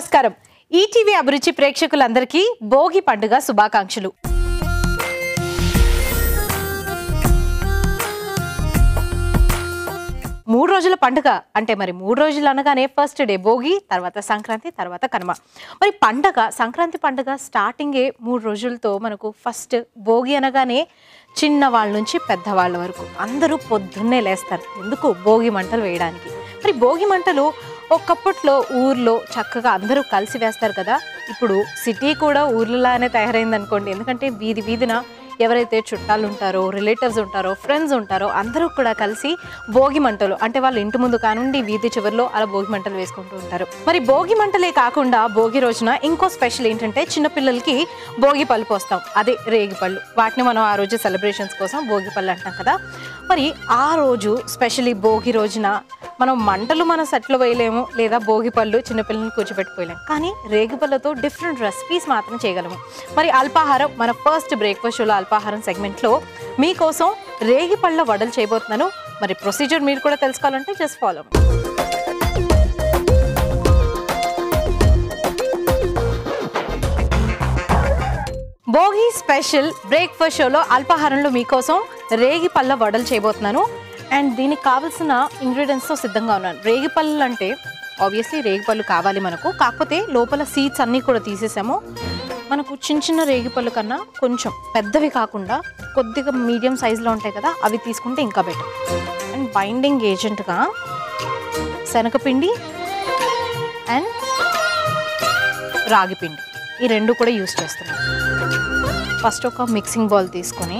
నమస్కారం. ఈటీవీ అభిరుచి ప్రేక్షకులందరికీ భోగి పండుగ శుభాకాంక్షలు. మూడు రోజుల పండుగ అంటే మరి మూడు రోజులు అనగానే ఫస్ట్ డే భోగి తర్వాత సంక్రాంతి తర్వాత కనుమ. మరి పండగ సంక్రాంతి పండుగ స్టార్టింగే మూడు రోజులతో మనకు ఫస్ట్ భోగి అనగానే చిన్న వాళ్ళ నుంచి పెద్దవాళ్ళ వరకు అందరూ పొద్దున్నే లేస్తారు. ఎందుకు? భోగి మంటలు వేయడానికి. మరి భోగి మంటలు ఒకప్పట్లో ఊర్లో చక్కగా అందరూ కలిసి వేస్తారు కదా. ఇప్పుడు సిటీ కూడా ఊర్లలానే తయారైంది అనుకోండి ఎందుకంటే వీధి వీధిన ఎవరైతే చుట్టాలు ఉంటారో రిలేటివ్స్ ఉంటారో ఫ్రెండ్స్ ఉంటారో అందరూ కూడా కలిసి భోగి మంటలు అంటే వాళ్ళ ఇంటి ముందు కానుండి వీధి చివరిలో అలా భోగి మంటలు వేసుకుంటూ ఉంటారు. మరి భోగి మంటలే కాకుండా భోగి రోజున ఇంకో స్పెషల్ ఏంటంటే చిన్నపిల్లలకి భోగి పళ్ళు పోస్తాం. అదే రేగి పళ్ళు. వాటిని మనం ఆ రోజు సెలబ్రేషన్స్ కోసం భోగి పళ్ళు అంటాం కదా. మరి ఆ రోజు స్పెషల్లీ భోగి రోజున మనం మంటలు మన సెట్లో వేయలేము లేదా భోగి పళ్ళు చిన్నపిల్లల్ని కూర్చోబెట్టిపోయలేము కానీ రేగి పళ్ళతో డిఫరెంట్ రెసిపీస్ మాత్రం చేయగలము. మరి అల్పాహారం మన ఫస్ట్ బ్రేక్ఫాస్ట్ షోలో అల్పాహారం సెగ్మెంట్లో మీకోసం రేగి పళ్ళ వడలు చేయబోతున్నాను. మరి ప్రొసీజర్ మీరు కూడా తెలుసుకోవాలంటే just follow Bhogi special breakfast షోలో అల్పాహారంలో మీకోసం రేగి పళ్ళ వడలు చేయబోతున్నాను. అండ్ దీనికి కావాల్సిన ఇంగ్రీడియంట్స్తో సిద్ధంగా ఉన్నాను. రేగి పళ్ళు అంటే ఆబ్వియస్లీ రేగి పళ్ళు కావాలి మనకు. కాకపోతే లోపల సీడ్స్ అన్నీ కూడా తీసేసాము. మనకు చిన్న చిన్న రేగిపళ్ళు కన్నా కొంచెం పెద్దవి కాకుండా కొద్దిగా మీడియం సైజులో ఉంటాయి కదా అవి తీసుకుంటే ఇంకా బెటర్ అండ్ బైండింగ్ ఏజెంట్గా శనగపిండి అండ్ రాగిపిండి ఈ రెండు కూడా యూస్ చేస్తున్నాం. ఫస్ట్ ఒక మిక్సింగ్ బౌల్ తీసుకొని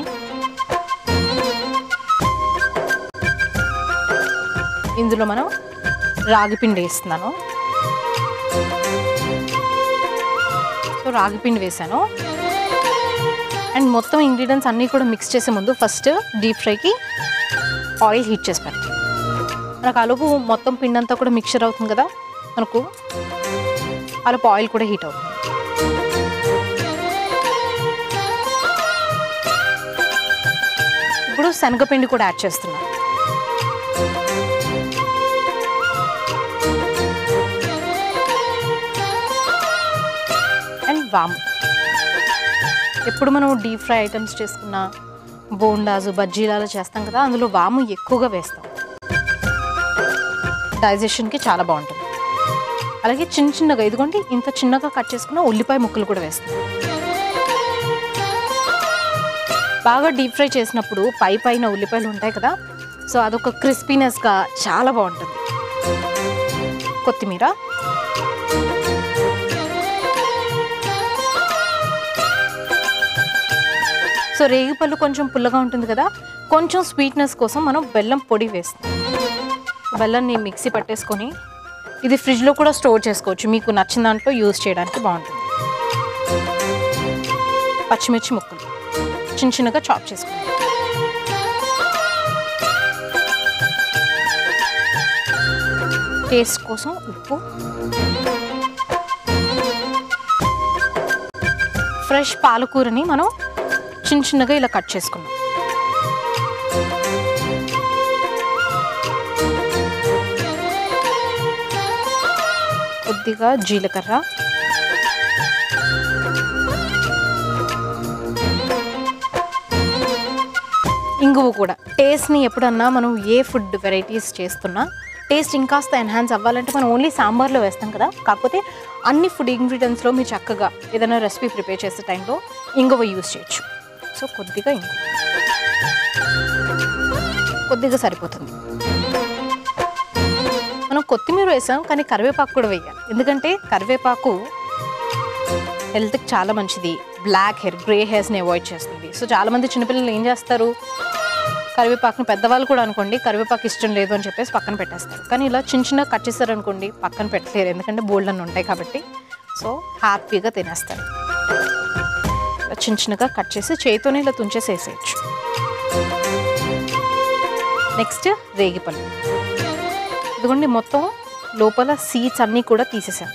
ఇందులో మనం రాగిపిండి వేస్తున్నాను. రాగిపిండి వేసాను అండ్ మొత్తం ఇంగ్రీడియంట్స్ అన్నీ కూడా మిక్స్ చేసే ముందు ఫస్ట్ డీప్ ఫ్రైకి ఆయిల్ హీట్ చేసి మనకు అలుపు మొత్తం పిండి అంతా కూడా మిక్చర్ అవుతుంది కదా? మనకు అలుపు ఆయిల్ కూడా హీట్ అవుతుంది. ఇప్పుడు శనగపిండి కూడా యాడ్ చేస్తున్నాను వామ్. ఎప్పుడు మనం డీప్ ఫ్రై ఐటమ్స్ చేసుకున్న బోండాజు బజ్జీలాలు చేస్తాం కదా అందులో వాము ఎక్కువగా వేస్తాం. డైజెషన్కి చాలా బాగుంటుంది. అలాగే చిన్న చిన్నగా ఇదిగోండి ఇంత చిన్నగా కట్ చేసుకున్న ఉల్లిపాయ ముక్కలు కూడా వేస్తాం. బాగా డీప్ ఫ్రై చేసినప్పుడు పై పైన ఉల్లిపాయలు ఉంటాయి కదా సో అదొక క్రిస్పీనెస్గా చాలా బాగుంటుంది. కొత్తిమీర సో రేగి పళ్ళు కొంచెం పుల్లగా ఉంటుంది కదా కొంచెం స్వీట్నెస్ కోసం మనం బెల్లం పొడి వేస్తాం. బెల్లాన్ని మిక్సీ పట్టేసుకొని ఇది ఫ్రిడ్జ్లో కూడా స్టోర్ చేసుకోవచ్చు. మీకు నచ్చిన దాంట్లో యూజ్ చేయడానికి బాగుంటుంది. పచ్చిమిర్చి ముక్కలు చిన్న చిన్నగా చాప్ చేసుకోండి. టేస్ట్ కోసం ఉప్పు. ఫ్రెష్ పాలకూరని మనం చిన్న చిన్నగా ఇలా కట్ చేసుకున్నాం కొద్దిగా జీలకర్ర. ఇంగువ కూడా. టేస్ట్ని ఎప్పుడన్నా మనం ఏ ఫుడ్ వెరైటీస్ చేస్తున్నా టేస్ట్ ఇంకాస్త ఎన్హాన్స్ అవ్వాలంటే మనం ఓన్లీ సాంబార్లో వేస్తాం కదా. కాకపోతే అన్ని ఫుడ్ ఇంగ్రీడియంట్స్లో మీరు చక్కగా ఏదైనా రెసిపీ ప్రిపేర్ చేసే టైంలో ఇంగువ యూస్ చేయొచ్చు. సో కొద్దిగా కొద్దిగా సరిపోతుంది. మనం కొత్తిమీర వేసాం కానీ కరివేపాకు కూడా వేయాలి. ఎందుకంటే కరివేపాకు హెల్త్కి చాలా మంచిది. బ్లాక్ హెయిర్ గ్రే హెయిర్స్ని అవాయిడ్ చేస్తుంది. సో చాలామంది చిన్నపిల్లలు ఏం చేస్తారు? కరివేపాకుని పెద్దవాళ్ళు కూడా అనుకోండి కరివేపాకు ఇష్టం లేదు అని చెప్పేసి పక్కన పెట్టేస్తారు. కానీ ఇలా చిన్న చిన్న కట్ చేస్తారు అనుకోండి పక్కన పెట్టలేరు. ఎందుకంటే బోల్డ్ అని ఉంటాయి కాబట్టి. సో హ్యాపీగా తినేస్తారు. ఇలా చిన్న చిన్నగా కట్ చేసి చేతితోనే ఇలా తుంచేసేసేయచ్చు. నెక్స్ట్ రేగిపళ్ళు ఇదిగోండి మొత్తం లోపల సీడ్స్ అన్నీ కూడా తీసేసాను.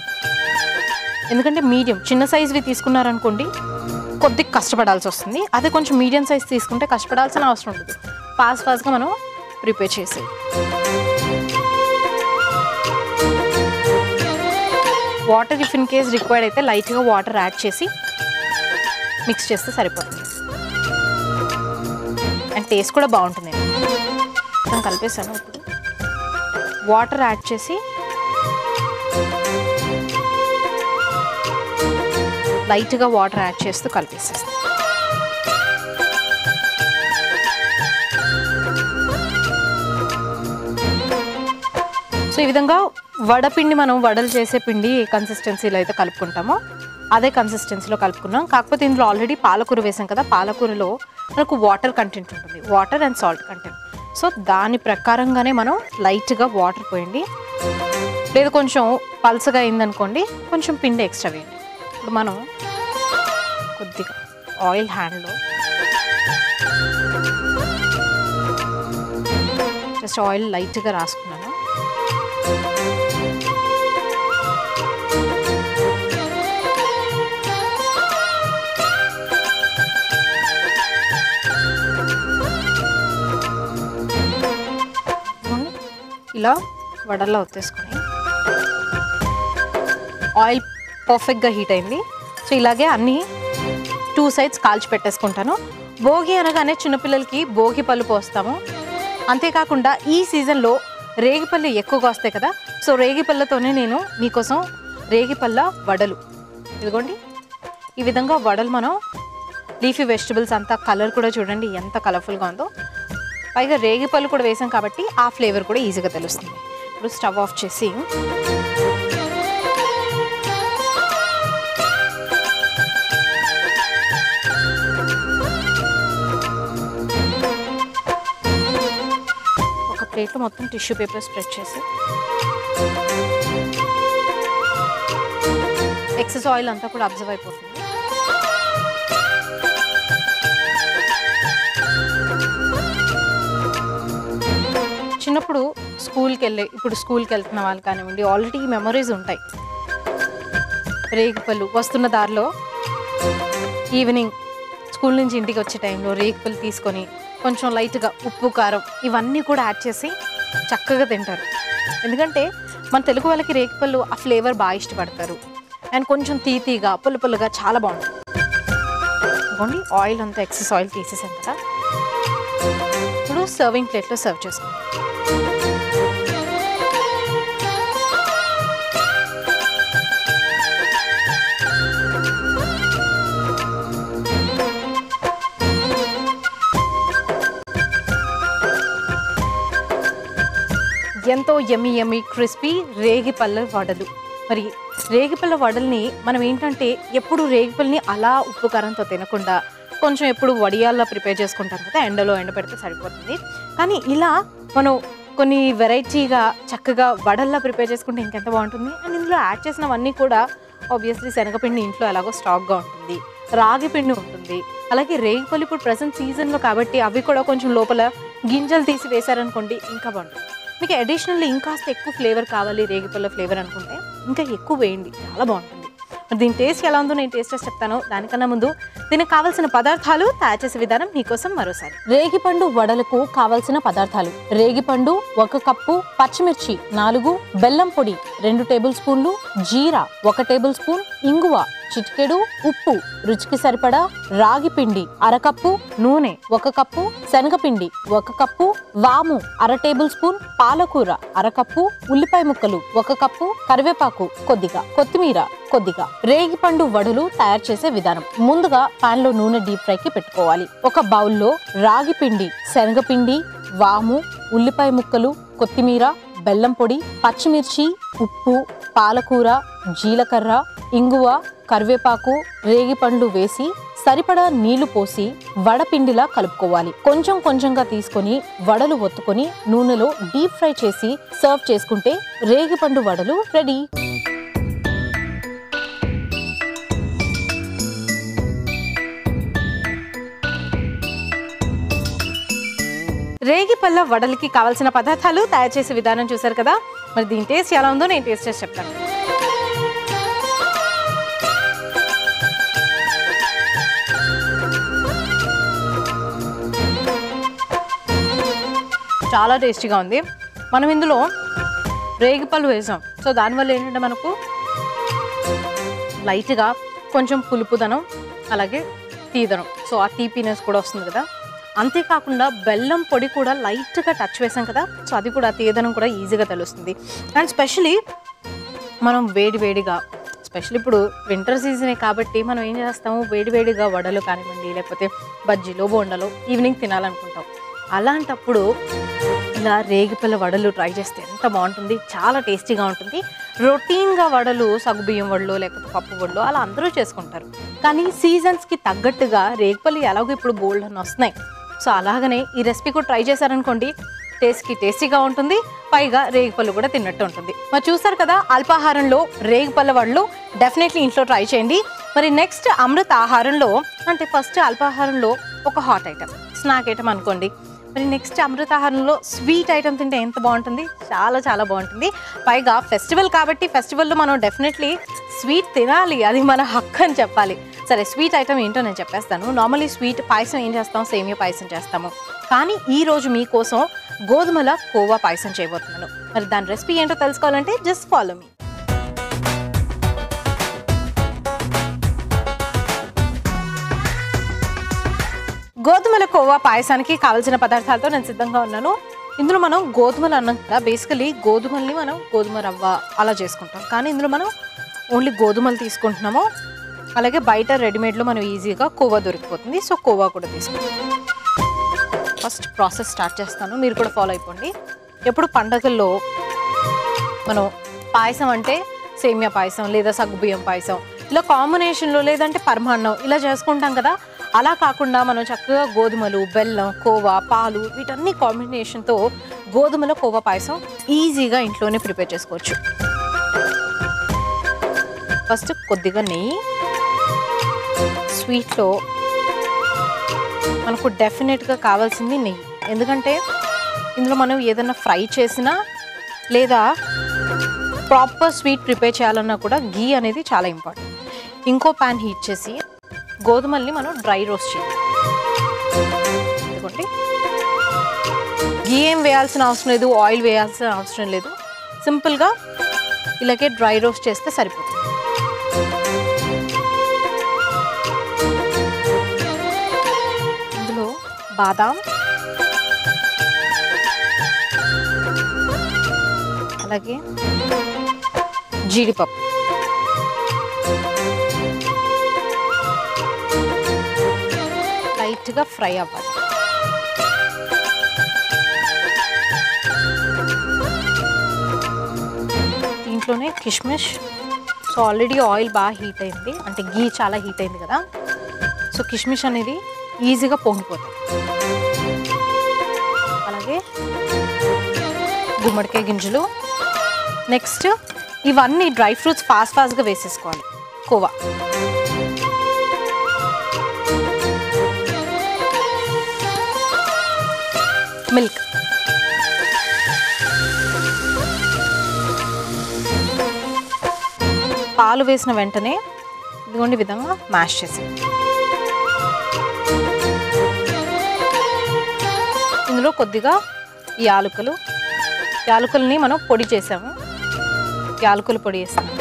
ఎందుకంటే మీడియం చిన్న సైజువి తీసుకున్నారనుకోండి కొద్దిగా కష్టపడాల్సి వస్తుంది. అదే కొంచెం మీడియం సైజ్ తీసుకుంటే కష్టపడాల్సిన అవసరం ఉండదు. ఫాస్ట్ ఫాస్ట్గా మనం ప్రిపేర్ చేసేది water if in case required అయితే లైట్గా వాటర్ యాడ్ చేసి మిక్స్ చేస్తే సరిపోతుంది. అండ్ టేస్ట్ కూడా బాగుంటుంది. నేను కలిపేసాను ఇప్పుడు. వాటర్ యాడ్ చేసి లైట్గా వాటర్ యాడ్ చేస్తూ కలిపేసేస్తాను సో ఈ విధంగా వడపిండి మనం వడలు చేసే పిండి కన్సిస్టెన్సీలో అయితే కలుపుకుంటామో. అదే కన్సిస్టెన్సీలో కలుపుకున్నాం. కాకపోతే ఇందులో ఆల్రెడీ పాలకూర వేసాం కదా పాలకూరలో మనకు వాటర్ కంటెంట్ ఉంటుంది. Water and salt content so దాని ప్రకారంగానే మనం లైట్గా వాటర్ పోయండి. లేదు కొంచెం పల్సగా అయిందనుకోండి కొంచెం పిండి ఎక్స్ట్రా వేయండి. ఇప్పుడు మనం కొద్దిగా ఆయిల్ హ్యాండ్లో జస్ట్ ఆయిల్ లైట్గా రాసుకున్నాను. ఇలా వడల్లో ఒత్తేసుకొని ఆయిల్ పర్ఫెక్ట్గా హీట్ అయింది. సో ఇలాగే అన్నీ టూ సైడ్స్ కాల్చి పెట్టేసుకుంటాను. భోగి అనగానే చిన్నపిల్లలకి భోగి పళ్ళు పోస్తాము. అంతేకాకుండా ఈ సీజన్లో రేగిపళ్ళు ఎక్కువగా వస్తాయి కదా. సో రేగిపళ్ళతోనే నేను మీకోసం రేగిపళ్ళ వడలు. ఇదిగోండి. ఈ విధంగా వడలు మనం లీఫీ వెజిటబుల్స్ అంతా కలర్ కూడా చూడండి ఎంత కలర్ఫుల్గా ఉందో. పైగా రేగిపళ్ళు కూడా వేసాం కాబట్టి ఆ ఫ్లేవర్ కూడా ఈజీగా తెలుస్తుంది. ఇప్పుడు స్టవ్ ఆఫ్ చేసి ఒక ప్లేట్లో మొత్తం టిష్యూ పేపర్ స్ప్రెడ్ చేసి ఎక్సెస్ ఆయిల్ అంతా కూడా అబ్జర్వ్ అయిపోతుంది. చిన్నప్పుడు స్కూల్కి వెళ్ళే ఇప్పుడు స్కూల్కి వెళ్తున్న వాళ్ళు కానివ్వండి ఆల్రెడీ మెమరీస్ ఉంటాయి. రేగుపళ్ళు వస్తున్న దారిలో ఈవినింగ్ స్కూల్ నుంచి ఇంటికి వచ్చే టైంలో రేగుపళ్ళు తీసుకొని కొంచెం లైట్గా ఉప్పు కారం ఇవన్నీ కూడా యాడ్ చేసి చక్కగా తింటారు. ఎందుకంటే మన తెలుగు వాళ్ళకి రేగిపళ్ళు ఆ ఫ్లేవర్ బాగా ఇష్టపడతారు. అండ్ కొంచెం తీతీగా పుల్ల పుల్లగా చాలా బాగుంటుంది ఇదిగోండి ఆయిల్ అంతా ఎక్సెస్ ఆయిల్ తీసేసాం కదా. ఇప్పుడు సర్వింగ్ ప్లేట్లో సర్వ్ చేసుకుంటాం ఎంతో ఎమ్మి ఎమ్మి క్రిస్పీ రేగిపల్ల వడలు. మరి రేగిపల్ల వడల్ని మనం ఏంటంటే ఎప్పుడు రేగిపల్లని అలా ఉప్పు కారంతో తినకుండా కొంచెం ఎప్పుడు వడియాల్లో ప్రిపేర్ చేసుకుంటాం కదా ఎండలో ఎండ పెడితే సరిపోతుంది. కానీ ఇలా మనం కొన్ని వెరైటీగా చక్కగా వడల్లా ప్రిపేర్ చేసుకుంటే ఇంకెంత బాగుంటుంది? అండ్ ఇందులో యాడ్ చేసినవన్నీ కూడా ఆబ్వియస్లీ శనగపిండి ఇంట్లో ఎలాగో స్టాక్గా ఉంటుంది. రాగి పిండి ఉంటుంది. అలాగే రేగిపల్లి ఇప్పుడు ప్రజెంట్ సీజన్లో కాబట్టి అవి కూడా కొంచెం లోపల గింజలు తీసి వేశారనుకోండి ఇంకా బాగుంటుంది. మీకు అడిషనల్లీ ఇంకాస్త ఎక్కువ ఫ్లేవర్ కావాలి రేగిపల్ల ఫ్లేవర్ అనుకుంటే ఇంకా ఎక్కువ వేయండి. చాలా బాగుంటుంది. మరి దీని టేస్ట్ ఎలా ఉందో నేను టేస్ట్ చేసి చెప్తాను. దానికన్నా ముందు దీనికి కావాల్సిన పదార్థాలు తయారు చేసే విధానం మీకోసం మరోసారి. రేగిపండు వడలకు కావాల్సిన పదార్థాలు. రేగిపండు ఒక కప్పు పచ్చిమిర్చి నాలుగు బెల్లం పొడి రెండు టేబుల్ స్పూన్లు జీరా ఒక టేబుల్ స్పూన్ ఇంగువ చిటికెడు ఉప్పు రుచికి సరిపడా రాగి పిండి అరకప్పు నూనె ఒక కప్పు శనగపిండి ఒక కప్పు వాము అర టేబుల్ స్పూన్ పాలకూర అరకప్పు ఉల్లిపాయ ముక్కలు ఒక కప్పు కరివేపాకు కొద్దిగా కొత్తిమీర కొద్దిగా. రేగిపండు వడలు తయారు చేసే విధానం. ముందుగా పాన్లో నూనె డీప్ ఫ్రై కి పెట్టుకోవాలి. ఒక బౌల్లో రాగి పిండి శనగపిండి వాము ఉల్లిపాయ ముక్కలు కొత్తిమీర బెల్లం పొడి పచ్చిమిర్చి ఉప్పు పాలకూర జీలకర్ర ఇంగువ కరివేపాకు రేగిపండ్లు వేసి సరిపడా నీళ్ళు పోసి వడపిండిలా కలుపుకోవాలి. కొంచెం కొంచెంగా తీసుకొని వడలు ఒత్తుకొని నూనెలో డీప్ ఫ్రై చేసి సర్వ్ చేసుకుంటే రేగిపండు వడలు రెడీ. రేగిపల్ల వడలకి కావాల్సిన పదార్థాలు తయారు చేసే విధానం చూసారు కదా? మరి దీని టేస్ట్ ఎలా ఉందో నేను టేస్ట్ చేసి చెప్తాను. చాలా టేస్టీగా ఉంది. మనం ఇందులో రేగిపళ్ళు వేసాం. సో దానివల్ల ఏంటంటే మనకు లైట్గా కొంచెం పులుపుదనం అలాగే తీదనం. సో ఆ తీపినెస్ కూడా వస్తుంది కదా? అంతేకాకుండా బెల్లం పొడి కూడా లైట్గా టచ్ వేసాం కదా సో అది కూడా తీయదనం తీదనం కూడా ఈజీగా తెలుస్తుంది. అండ్ స్పెషలీ మనం వేడి వేడిగా స్పెషల్ ఇప్పుడు వింటర్ సీజనే కాబట్టి మనం ఏం చేస్తాము వేడివేడిగా వడలు కానివ్వండి లేకపోతే బజ్జీలో బోండలో ఈవినింగ్ తినాలనుకుంటాం. అలాంటప్పుడు ఇలా రేగిపల్ల వడలు ట్రై చేస్తే ఎంత బాగుంటుంది చాలా టేస్టీగా ఉంటుంది. రొటీన్గా వడలు సగ్గుబియ్యం వడలు లేకపోతే పప్పు వడలు అలా అందరూ చేసుకుంటారు. కానీ సీజన్స్కి తగ్గట్టుగా రేగిపల్లి ఎలాగో ఇప్పుడు బోల్డ్ అని వస్తున్నాయి. సో అలాగనే ఈ రెసిపీ కూడా ట్రై చేశారనుకోండి టేస్ట్కి టేస్టీగా ఉంటుంది పైగా రేగిపళ్ళు కూడా తిన్నట్టు ఉంటుంది. మరి చూసారు కదా అల్పాహారంలో రేగిపళ్ళ వాళ్ళు డెఫినెట్లీ ఇంట్లో ట్రై చేయండి. మరి నెక్స్ట్ అమృత ఆహారంలో అంటే ఫస్ట్ అల్పాహారంలో ఒక హాట్ ఐటమ్ స్నాక్ ఐటమ్ అనుకోండి. మరి నెక్స్ట్ అమృతాహారంలో స్వీట్ ఐటమ్ తింటే ఎంత బాగుంటుంది? చాలా చాలా బాగుంటుంది. పైగా ఫెస్టివల్ కాబట్టి ఫెస్టివల్లో మనం డెఫినెట్లీ స్వీట్ తినాలి. అది మన హక్కు అని చెప్పాలి. సరే స్వీట్ ఐటమ్ ఏంటో నేను చెప్పేస్తాను. నార్మలీ స్వీట్ పాయసం ఏం చేస్తాం? సేమియా పాయసం చేస్తాము. కానీ ఈరోజు మీకోసం గోధుమల కోవా పాయసం చేయబోతున్నాను. మరి దాని రెసిపీ ఏంటో తెలుసుకోవాలంటే జస్ట్ ఫాలో మీ గోధుమల కోవా పాయసానికి కావలసిన పదార్థాలతో నేను సిద్ధంగా ఉన్నాను. ఇందులో మనం గోధుమలు అన్నం కదా బేసికలీ గోధుమల్ని మనం గోధుమ రవ్వ అలా చేసుకుంటాం. కానీ ఇందులో మనం ఓన్లీ గోధుమలు తీసుకుంటున్నాము. అలాగే బయట రెడీమేడ్లో మనం ఈజీగా కోవా దొరికిపోతుంది. సో కోవా కూడా తీసుకుంటాం. ఫస్ట్ ప్రాసెస్ స్టార్ట్ చేస్తాను. మీరు కూడా ఫాలో అయిపోండి. ఎప్పుడు పండగల్లో మనం పాయసం అంటే సేమియా పాయసం లేదా సగ్గుబియ్యం పాయసం ఇలా కాంబినేషన్లో లేదంటే పరమాన్నం ఇలా చేసుకుంటాం కదా అలా కాకుండా మనం చక్కగా గోధుమలు బెల్లం కోవా పాలు వీటన్ని కాంబినేషన్తో గోధుమల కోవా పాయసం ఈజీగా ఇంట్లోనే ప్రిపేర్ చేసుకోవచ్చు. ఫస్ట్ కొద్దిగా నెయ్యి. స్వీట్లో మనకు డెఫినెట్గా కావాల్సింది నెయ్యి. ఎందుకంటే ఇందులో మనం ఏదైనా ఫ్రై చేసినా లేదా ప్రాపర్ స్వీట్ ప్రిపేర్ చేయాలన్నా కూడా గీ అనేది చాలా ఇంపార్టెంట్ ఇంకో ప్యాన్ హీట్ చేసి గోధుమల్ని మనం డ్రై రోస్ట్ చేయాలి. ఎందుకంటే గీ ఏం వేయాల్సిన అవసరం లేదు ఆయిల్ వేయాల్సిన అవసరం లేదు. సింపుల్గా ఇలాగే డ్రై రోస్ట్ చేస్తే సరిపోతుంది. ఇందులో బాదాం అలాగే జీడిపప్పు. లైట్గా ఫ్రై అవ్వాలి. దీంట్లోనే కిష్మిష్. సో ఆల్రెడీ ఆయిల్ బాగా హీట్ అయింది. అంటే గీ చాలా హీట్ అయింది కదా. సో కిష్మిష్ అనేది ఈజీగా పొంగిపోతుంది అలాగే గుమ్మడికాయ గింజలు. నెక్స్ట్ ఇవన్నీ డ్రై ఫ్రూట్స్ ఫాస్ట్ ఫాస్ట్గా వేసేసుకోవాలి. కోవా. మిల్క్. పాలు వేసిన వెంటనే ఇదిగోండి విధంగా మ్యాష్ చేసి ఇందులో కొద్దిగా యాలకులు. యాలకుల్ని మనం పొడి చేసాము. యాలకులు పొడి వేసాము.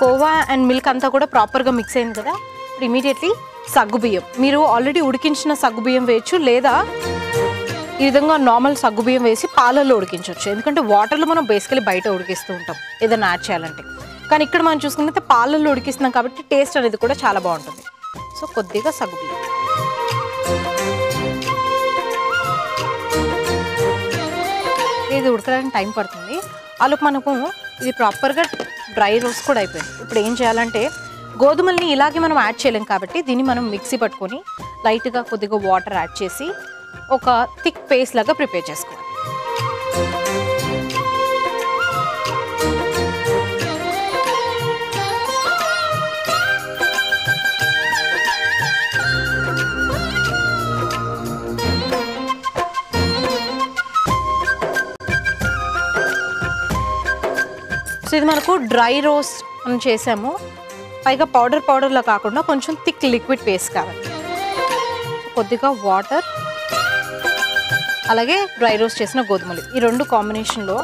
కోవా అండ్ మిల్క్ అంతా కూడా ప్రాపర్గా మిక్స్ అయింది కదా. ఇప్పుడు ఇమీడియట్లీ సగ్గుబియ్యం. మీరు ఆల్రెడీ ఉడికించిన సగ్గుబియ్యం వేయచ్చు లేదా ఈ విధంగా నార్మల్ సగ్గుబియ్యం వేసి పాలల్లో ఉడికించవచ్చు ఎందుకంటే వాటర్లో మనం బేసికలీ బయట ఉడికిస్తూ ఉంటాం ఏదైనా యాడ్ చేయాలంటే. కానీ ఇక్కడ మనం చూసుకుంటే పాలల్లో ఉడికిస్తున్నాం కాబట్టి టేస్ట్ అనేది కూడా చాలా బాగుంటుంది. సో కొద్దిగా సగ్గుబియ్యం. ఇది ఉడకడానికి టైం పడుతుంది. అలా మనకు ఇది ప్రాపర్గా డ్రై రోస్ట్ కూడా అయిపోయింది. ఇప్పుడు ఏం చేయాలంటే గోధుమల్ని ఇలాగే మనం యాడ్ చేయలేం కాబట్టి దీన్ని మనం మిక్సీ పట్టుకొని లైట్గా కొద్దిగా వాటర్ యాడ్ చేసి ఒక థిక్ పేస్ట్ లాగా ప్రిపేర్ చేసుకోవాలి. సో ఇది మనకు డ్రై రోస్ట్ మనం చేసాము. పైగా పౌడర్ పౌడర్లో కాకుండా కొంచెం థిక్ లిక్విడ్ పేస్ట్ కావాలి. కొద్దిగా వాటర్ అలాగే డ్రై రోస్ట్ చేసిన గోధుమలు. ఈ రెండు కాంబినేషన్లో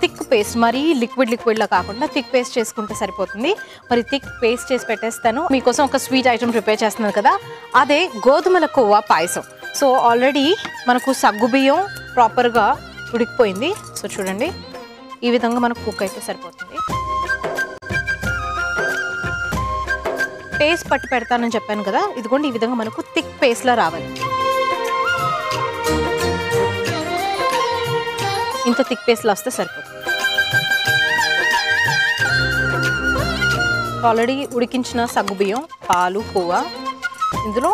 థిక్ పేస్ట్ మరీ లిక్విడ్ లిక్విడ్లా కాకుండా థిక్ పేస్ట్ చేసుకుంటే సరిపోతుంది. మరి థిక్ పేస్ట్ చేసి పెట్టేస్తాను. మీకోసం ఒక స్వీట్ ఐటమ్ ప్రిపేర్ చేస్తున్నాను కదా. అదే గోధుమల కొవ్వ పాయసం. సో ఆల్రెడీ మనకు సగ్గుబియ్యం ప్రాపర్గా ఉడికిపోయింది. సో చూడండి. ఈ విధంగా మనకు కుక్ అయితే సరిపోతుంది. పేస్ట్ పట్టు పెడతానని చెప్పాను కదా ఇదిగోండి ఈ విధంగా మనకు థిక్ పేస్ట్లా రావాలి. ఇంత థిక్ పేస్ట్లో వస్తే సరిపోతుంది ఆల్రెడీ ఉడికించిన సగ్గుబియ్యం పాలు పువ్వ ఇందులో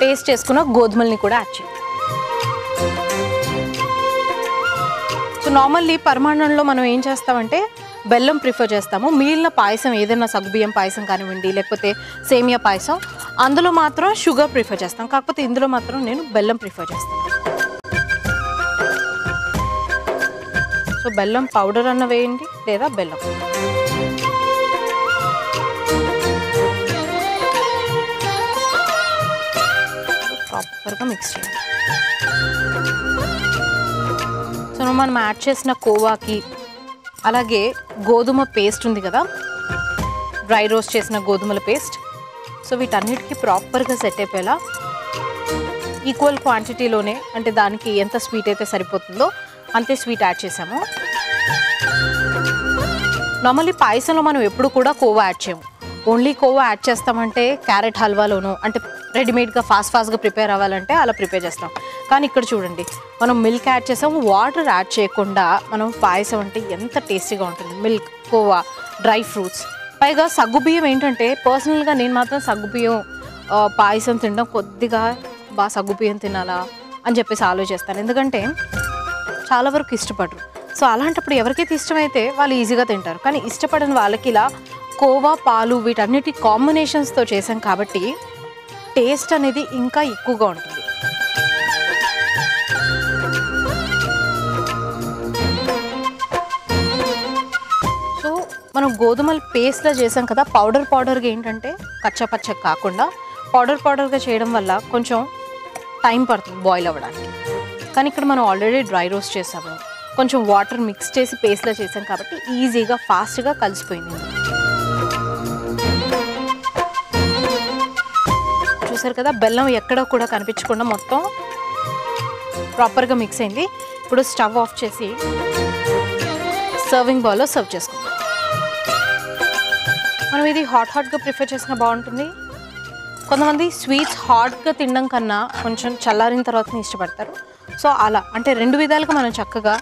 పేస్ట్ చేసుకున్న గోధుమల్ని కూడా యాడ్ చేయాలి సో నార్మల్లీ పరిమాణంలో మనం ఏం చేస్తామంటే బెల్లం ప్రిఫర్ చేస్తాము. మిగిలిన పాయసం ఏదైనా సగ్గుబియ్యం పాయసం కానివ్వండి లేకపోతే సేమియా పాయసం అందులో మాత్రం షుగర్ ప్రిఫర్ చేస్తాం. కాకపోతే ఇందులో మాత్రం నేను బెల్లం ప్రిఫర్ చేస్తాను. సో బెల్లం పౌడర్ అన్న వేయండి లేదా బెల్లం. ప్రాపర్గా మిక్స్ చేయండి. సో మనం యాడ్ చేసిన కోవాకి అలాగే గోధుమ పేస్ట్ ఉంది కదా. డ్రై రోస్ట్ చేసిన గోధుమల పేస్ట్ సో వీటన్నిటికీ ప్రాపర్గా సెట్ అయిపోయేలా ఈక్వల్ క్వాంటిటీలోనే అంటే దానికి ఎంత స్వీట్ అయితే సరిపోతుందో అంతే స్వీట్ యాడ్ చేసాము. నార్మల్లీ పాయసంలో మనం ఎప్పుడు కూడా కోవా యాడ్ చేయము. ఓన్లీ కోవా యాడ్ చేస్తామంటే క్యారెట్ హల్వాలోను అంటే రెడీమేడ్గా ఫాస్ట్ ఫాస్ట్గా ప్రిపేర్ అవ్వాలంటే అలా ప్రిపేర్ చేస్తాం. కానీ ఇక్కడ చూడండి మనం మిల్క్ యాడ్ చేసాము వాటర్ యాడ్ చేయకుండా మనం పాయసం అంటే ఎంత టేస్టీగా ఉంటుంది. మిల్క్ కోవా డ్రై ఫ్రూట్స్. పైగా సగ్గుబియ్యం ఏంటంటే పర్సనల్గా నేను మాత్రం సగ్గుబియ్యం పాయసం తినడం కొద్దిగా బాగా సగ్గుబియ్యం తినాలా అని చెప్పేసి ఆలోచిస్తాను. ఎందుకంటే చాలా వరకు ఇష్టపడరు. సో అలాంటప్పుడు ఎవరికైతే ఇష్టమైతే వాళ్ళు ఈజీగా తింటారు. కానీ ఇష్టపడని వాళ్ళకి ఇలా కోవా పాలు వీటన్నిటి కాంబినేషన్స్తో చేసాం కాబట్టి టేస్ట్ అనేది ఇంకా ఎక్కువగా ఉంటుంది. సో మనం గోధుమల పేస్ట్లా చేసాం కదా పౌడర్ పౌడర్గా ఏంటంటే కచ్చపచ్చ కాకుండా పౌడర్ పౌడర్గా చేయడం వల్ల కొంచెం టైం పడుతుంది బాయిల్ అవ్వడానికి. కానీ ఇక్కడ మనం ఆల్రెడీ డ్రై రోస్ట్ చేసాము. కొంచెం వాటర్ మిక్స్ చేసి పేస్ట్లా చేసాం కాబట్టి ఈజీగా ఫాస్ట్గా కలిసిపోయింది. చూసారు కదా బెల్లం ఎక్కడ కూడా కనిపించకుండా మొత్తం ప్రాపర్గా మిక్స్ అయింది. ఇప్పుడు స్టవ్ ఆఫ్ చేసి సర్వింగ్ బౌల్లో సర్వ్ చేసుకుందాం. మనం ఇది హాట్ హాట్గా ప్రిఫర్ చేసినా బాగుంటుంది. కొంతమంది స్వీట్స్ హాట్గా తినడం కన్నా కొంచెం చల్లారిన తర్వాత ఇష్టపడతారు. సో అలా. అంటే రెండు విధాలుగా మనం చక్కగా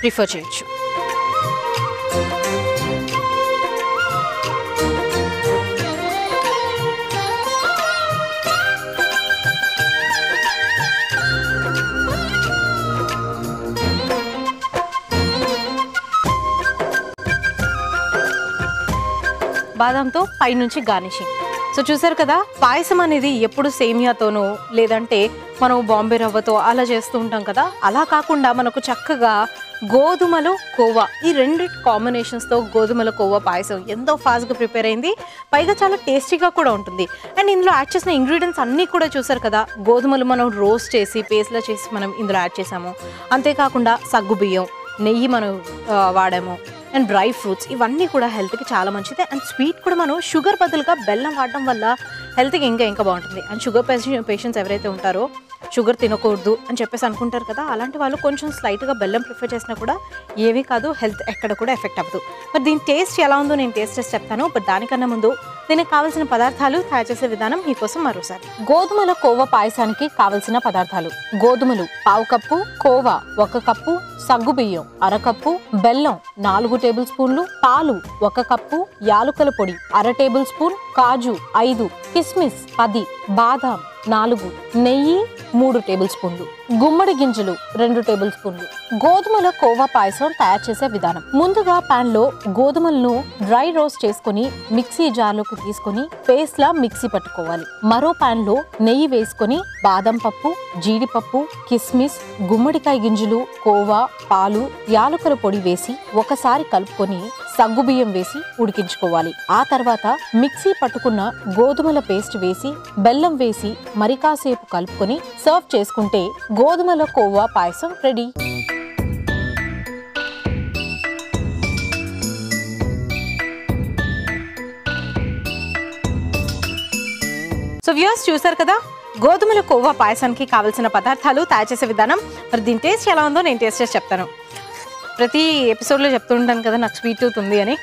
ప్రిఫర్ చేయొచ్చు. బాదంతో పైనుంచి గార్నిషింగ్ సో చూసారు కదా పాయసం అనేది ఎప్పుడు సేమియాతోనో లేదంటే మనం బాంబే రవ్వతో అలా చేస్తూ ఉంటాం కదా అలా కాకుండా మనకు చక్కగా గోధుమలు కోవా ఈ రెండు కాంబినేషన్స్తో గోధుమల కోవా పాయసం ఎంతో ఫాస్ట్గా ప్రిపేర్ అయింది. పైగా చాలా టేస్టీగా కూడా ఉంటుంది. అండ్ ఇందులో యాడ్ చేసిన ఇంగ్రీడియంట్స్ అన్నీ కూడా చూసారు కదా గోధుమలు మనం రోస్ట్ చేసి పేస్ట్లో చేసి మనం ఇందులో యాడ్ చేసాము. అంతేకాకుండా సగ్గుబియ్యం నెయ్యి మనం వాడాము. అండ్ డ్రై ఫ్రూట్స్ ఇవన్నీ కూడా హెల్త్కి చాలా మంచిది. అండ్ స్వీట్ కూడా మనం షుగర్ బదులుగా బెల్లం వాడడం వల్ల హెల్త్కి ఇంకా ఇంకా బాగుంటుంది. అండ్ షుగర్ పేషెంట్స్ ఎవరైతే ఉంటారో షుగర్ తినకూడదు అని చెప్పేసి అనుకుంటారు కదా అలాంటి వాళ్ళు కొంచెం స్లైట్గా బెల్లం ప్రిఫర్ చేసినా కూడా ఏమీ కాదు హెల్త్ ఎక్కడ కూడా ఎఫెక్ట్ అవ్వదు. మరి దీని టేస్ట్ ఎలా ఉందో నేను టేస్ట్ చేసి చెప్తాను బట్ దానికన్నా ముందు దీనికి కావాల్సిన పదార్థాలు తయారు చేసే విధానం మీకోసం మరోసారి. గోధుమల కోవ పాయసానికి కావలసిన పదార్థాలు. గోధుమలు పావు కప్పు కోవా ఒక కప్పు సగ్గుబియ్యం అరకప్పు బెల్లం నాలుగు టేబుల్ స్పూన్లు పాలు ఒక కప్పు యాలుకల పొడి అర టేబుల్ స్పూన్ కాజు ఐదు కిస్మిస్ పది బాదాం నాలుగు నెయ్యి మూడు టేబుల్ స్పూన్లు. గుమ్మడి గింజలు రెండు టేబుల్ స్పూన్లు. గోధుమల కోవా పాయసం తయారు చేసే విధానం. ముందుగా పాన్లో గోధుమలను డ్రై రోస్ట్ చేసుకుని మిక్సీ జార్లోకి తీసుకుని పేస్ట్ లా మిక్సీ పట్టుకోవాలి. మరో పాన్లో నెయ్యి వేసుకొని బాదం పప్పు జీడిపప్పు కిస్మిస్ గుమ్మడికాయ గింజలు కోవా పాలు యాలకుల పొడి వేసి ఒకసారి కలుపుకొని సగ్గుబియ్యం వేసి ఉడికించుకోవాలి. ఆ తర్వాత మిక్సీ పట్టుకున్న గోధుమల పేస్ట్ వేసి బెల్లం వేసి మరి కాసేపు కలుపుకొని సర్వ్ చేసుకుంటే గోధుమల కొవ్వా పాయసం రెడీ. సో వ్యూస్ చూసారు కదా గోధుమల కోవా పాయసానికి కావలసిన పదార్థాలు తయారు చేసే విధానం. మరి దీని టేస్ట్ ఎలా ఉందో నేను టేస్ట్ చేసి చెప్తాను. ప్రతి ఎపిసోడ్లో చెప్తుంటాను కదా నాకు స్వీట్ టూత్ ఉంది అని.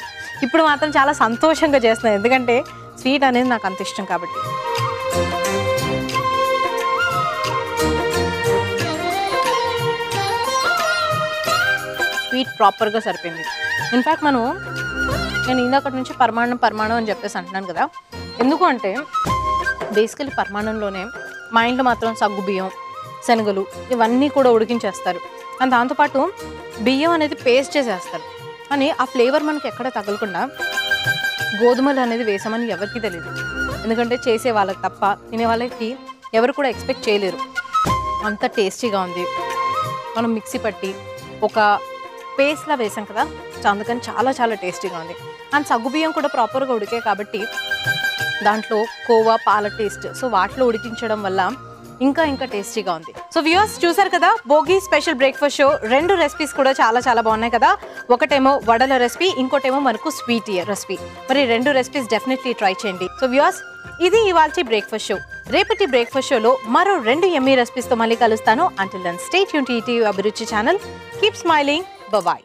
ఇప్పుడు మాత్రం చాలా సంతోషంగా చేస్తున్నాను. ఎందుకంటే స్వీట్ అనేది నాకు అంత ఇష్టం కాబట్టి. స్వీట్ ప్రాపర్గా సరిపోయింది. ఇన్ఫ్యాక్ట్ మనం నేను ఇందాకటి నుంచి పరమాణం పరమాణం అని చెప్పేసి అంటున్నాను కదా. ఎందుకు అంటే బేసికలీ పరమాణంలోనే మా ఇంట్లో మాత్రం సగ్గు బియ్యం శనగలు ఇవన్నీ కూడా ఉడికించేస్తారు. అండ్ దాంతోపాటు బియ్యం అనేది పేస్ట్ చేసేస్తారు. కానీ ఆ ఫ్లేవర్ మనకి ఎక్కడ తగలకుండా గోధుమలు అనేది వేసామని ఎవరికి తెలియదు ఎందుకంటే చేసే వాళ్ళకి తప్ప తినే వాళ్ళకి ఎవరు కూడా ఎక్స్పెక్ట్ చేయలేరు. అంత టేస్టీగా ఉంది. మనం మిక్సీ పట్టి ఒక పేస్ట్లా వేసాం కదా సో అందుకని చాలా చాలా టేస్టీగా ఉంది. అండ్ సగ్గుబియ్యం కూడా ప్రాపర్గా ఉడికే కాబట్టి దాంట్లో కోవా పాల టేస్ట్ సో వాటిలో ఉడికించడం వల్ల ఇంకా ఇంకా టేస్టీగా ఉంది. సో వ్యూవర్స్ చూసారు కదా భోగి స్పెషల్ బ్రేక్ఫాస్ట్ షో రెండు రెసిపీస్ కూడా చాలా చాలా బాగున్నాయి కదా. ఒకటేమో వడల రెసిపీ ఇంకోటేమో మనకు స్వీట్ రెసిపీ మరి రెండు రెసిపీస్ డెఫినెట్లీ ట్రై చేయండి. సో వ్యూవర్స్ ఇది ఇవాల్చి బ్రేక్ఫాస్ట్ షో రేపటి బ్రేక్ఫాస్ట్ షోలో మరో రెండు ఎమ్మీ రెసిపీస్తో మళ్ళీ కలుస్తాను. Until then stay Yoon to Abhiruchi channel keep smiling Bye-bye.